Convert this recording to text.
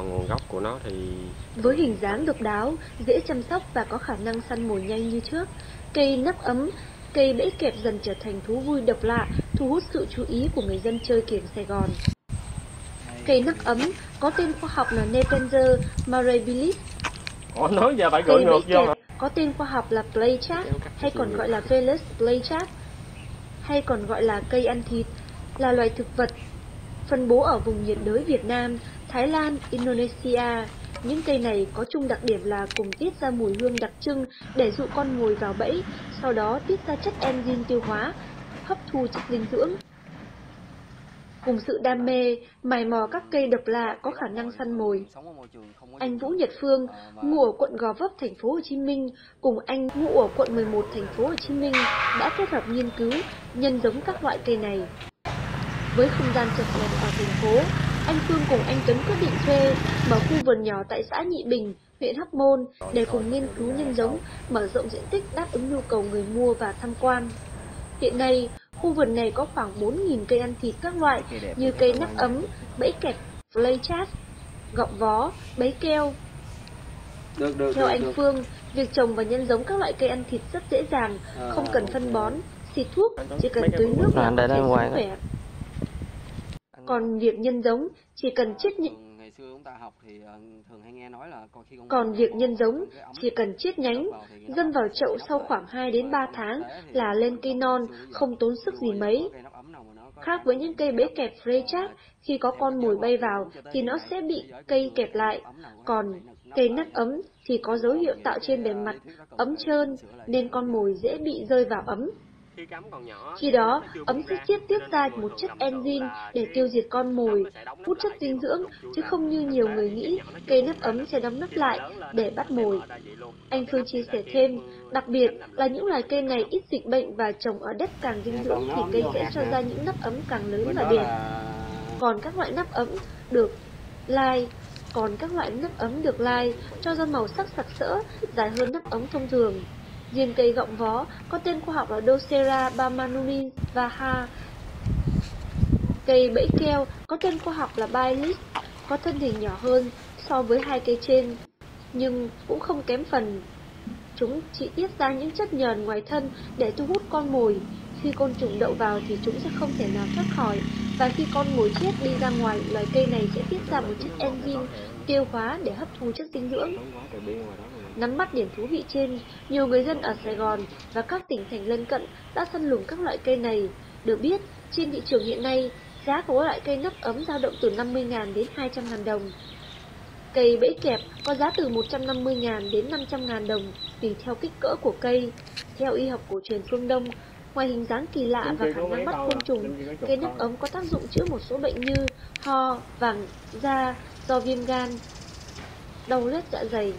còn nguồn gốc của nó thì Với hình dáng độc đáo, dễ chăm sóc và có khả năng săn mồi nhanh như trước, cây nắp ấm, cây bẫy kẹp dần trở thành thú vui độc lạ, thu hút sự chú ý của người dân chơi kiểng Sài Gòn. Cây nắp ấm có tên khoa học là Nepenzer marabilis. Ủa nói giờ phải Cây gửi bẫy ngược vô có tên khoa học là Playchat hay còn gọi là Felis Playchat hay còn gọi là cây ăn thịt là loài thực vật phân bố ở vùng nhiệt đới Việt Nam, Thái Lan, Indonesia. Những cây này có chung đặc điểm là cùng tiết ra mùi hương đặc trưng để dụ con mồi vào bẫy, sau đó tiết ra chất enzyme tiêu hóa, hấp thu chất dinh dưỡng. Cùng sự đam mê, mài mò các cây độc lạ có khả năng săn mồi, anh Vũ Nhật Phương, ngụ ở quận Gò Vấp, thành phố Hồ Chí Minh, cùng anh ngụ ở quận 11, thành phố Hồ Chí Minh đã kết hợp nghiên cứu nhân giống các loại cây này. Với không gian chật hẹp ở thành phố, anh Phương cùng anh Tuấn quyết định thuê mở khu vườn nhỏ tại xã Nhị Bình, huyện Hóc Môn để cùng nghiên cứu nhân giống, mở rộng diện tích đáp ứng nhu cầu người mua và tham quan. Hiện nay, khu vườn này có khoảng 4.000 cây ăn thịt các loại như cây nắp ấm, bẫy kẹp, flaychat, gọng vó, bẫy keo. Được, được, Theo được, anh được. Phương, việc trồng và nhân giống các loại cây ăn thịt rất dễ dàng, À, không cần phân bón, xịt thuốc, chỉ cần tưới nước này là có thể khỏe. Còn việc nhân giống chỉ cần chiết Thường ngày xưa chúng ta học thì ờ, thường hay nghe nói là có khi Còn việc nhân giống chỉ cần chiết nhánh, dâm vào chậu sau khoảng lại. 2 đến 3 Và tháng là lên cây non, không tốn sức gì mấy. Khác với những cây bẫy kẹp Freychat, khi có con mồi bay vào thì nó sẽ bị cây kẹp lại. Còn cây nắp ấm thì có dấu hiệu tạo trên bề mặt ấm trơn nên con mồi dễ bị rơi vào ấm. Khi đó, ấm sẽ chiết tiết ra một chất enzyme để tiêu diệt con mồi, hút chất dinh dưỡng, chứ không như nhiều người nghĩ cây nắp ấm sẽ đóng nắp lại để bắt mồi. Anh Phương chia sẻ thêm, đặc biệt là những loài cây này ít dịch bệnh và trồng ở đất càng dinh dưỡng thì cây sẽ cho ra những nắp ấm càng lớn và đẹp. Còn các loại nắp ấm được lai, còn các loại nắp ấm được lai cho ra màu sắc sặc sỡ, dài hơn nắp ấm thông thường. Riêng cây gọng vó có tên khoa học là Docera bamanulis vaha. Cây bẫy keo có tên khoa học là Bailis, có thân hình nhỏ hơn so với hai cây trên, nhưng cũng không kém phần. Chúng chỉ tiết ra những chất nhờn ngoài thân để thu hút con mồi. Khi côn trùng đậu vào thì chúng sẽ không thể nào thoát khỏi, và khi con mồi chết đi ra ngoài, loài cây này sẽ tiết ra một chất enzyme tiêu hóa để hấp thu chất dinh dưỡng. Nắm bắt điểm thú vị trên, nhiều người dân ở Sài Gòn và các tỉnh thành lân cận đã săn lùng các loại cây này. Được biết, trên thị trường hiện nay, giá của loại cây nắp ấm dao động từ 50.000 đến 200.000 đồng. Cây bẫy kẹp có giá từ 150.000 đến 500.000 đồng tùy theo kích cỡ của cây. Theo y học cổ truyền phương Đông, ngoài hình dáng kỳ lạ và khả năng bắt côn trùng, cây nắp ấm có tác dụng chữa một số bệnh như ho, vàng, da do viêm gan, đau lết dạ dày,